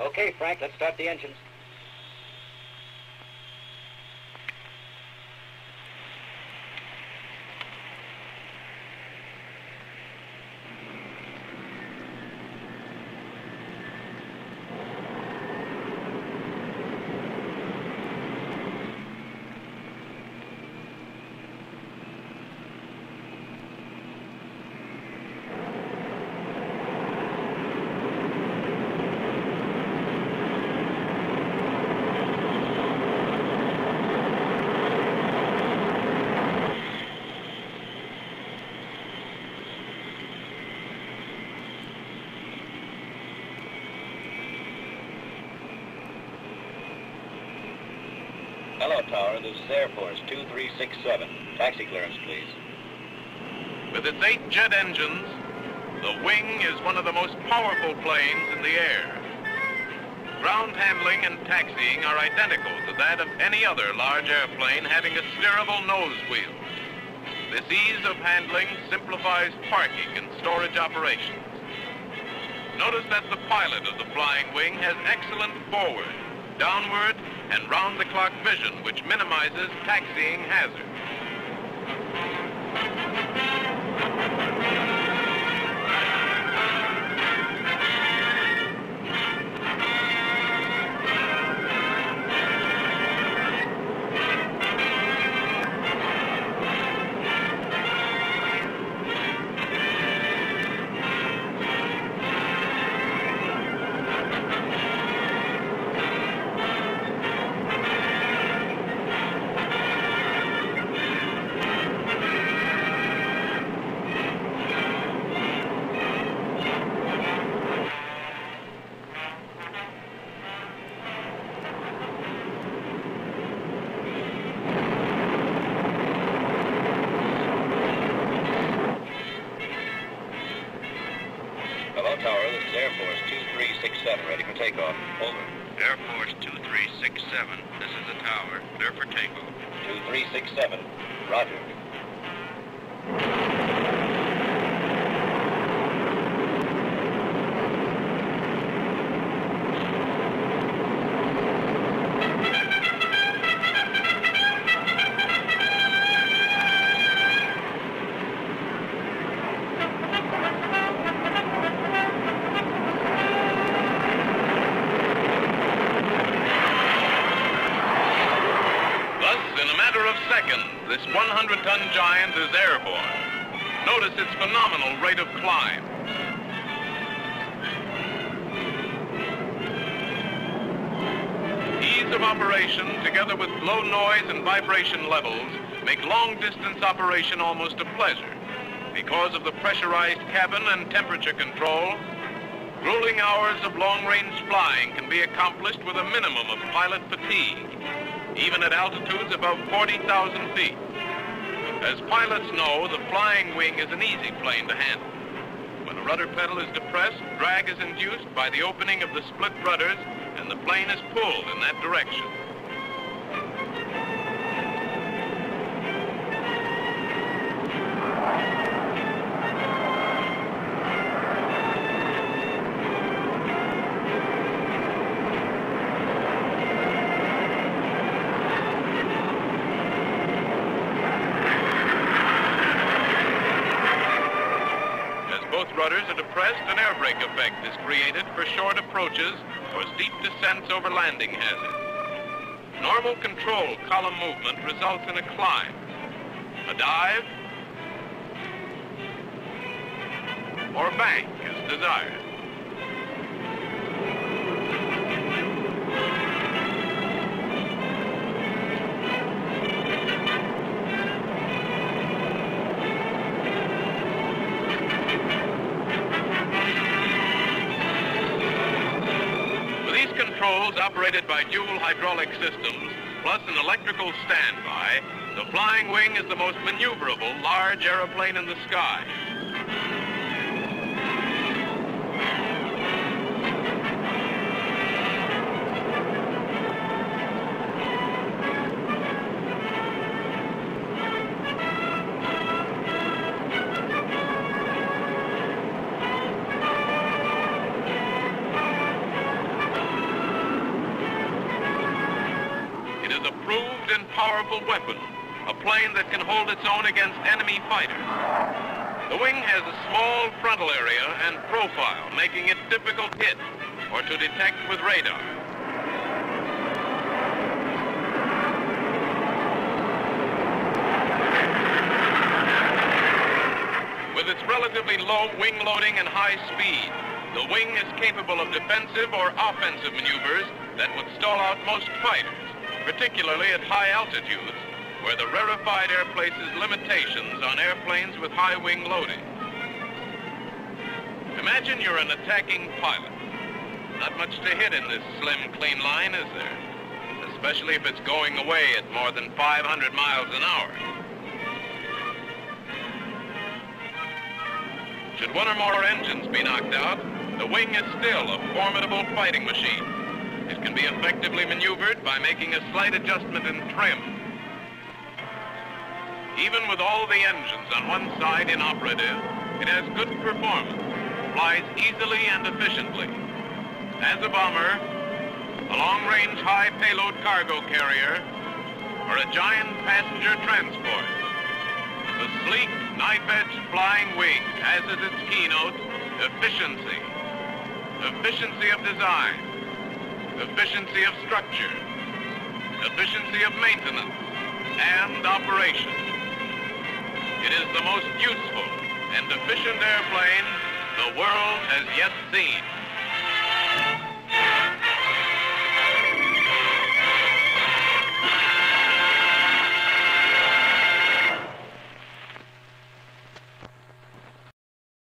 Okay, Frank, let's start the engines. Hello, Tower. This is Air Force 2367. Taxi clearance, please. With its eight jet engines, the Wing is one of the most powerful planes in the air. Ground handling and taxiing are identical to that of any other large airplane having a steerable nose wheel. This ease of handling simplifies parking and storage operations. Notice that the pilot of the Flying Wing has excellent forward, downward, and round-the-clock vision, which minimizes taxiing hazards. Air Force 2367. Ready for takeoff. Over. Air Force 2367. This is the tower. Clear for takeoff. 2367. Roger. Seconds, this 100-ton giant is airborne. Notice its phenomenal rate of climb. Ease of operation, together with low noise and vibration levels, make long-distance operation almost a pleasure. Because of the pressurized cabin and temperature control, grueling hours of long-range flying can be accomplished with a minimum of pilot fatigue even at altitudes above 40,000 feet. As pilots know, the flying wing is an easy plane to handle. When a rudder pedal is depressed, drag is induced by the opening of the split rudders, and the plane is pulled in that direction. Both rudders are depressed, an air brake effect is created for short approaches or steep descents over landing hazards. Normal control column movement results in a climb. A dive or bank is desired. Controls operated by dual hydraulic systems, plus an electrical standby, the Flying Wing is the most maneuverable large aeroplane in the sky. Powerful weapon, a plane that can hold its own against enemy fighters. The wing has a small frontal area and profile, making it difficult to hit or to detect with radar. With its relatively low wing loading and high speed, the wing is capable of defensive or offensive maneuvers that would stall out most fighters, particularly at high altitudes, where the rarefied air places limitations on airplanes with high wing loading. Imagine you're an attacking pilot. Not much to hit in this slim, clean line, is there? Especially if it's going away at more than 500 miles an hour. Should one or more engines be knocked out, the wing is still a formidable fighting machine. It can be effectively maneuvered by making a slight adjustment in trim. Even with all the engines on one side inoperative, it has good performance, flies easily and efficiently. As a bomber, a long-range high-payload cargo carrier, or a giant passenger transport, the sleek, knife-edged flying wing has as its keynote efficiency. Efficiency of design, efficiency of structure, efficiency of maintenance, and operation. It is the most useful and efficient airplane the world has yet seen.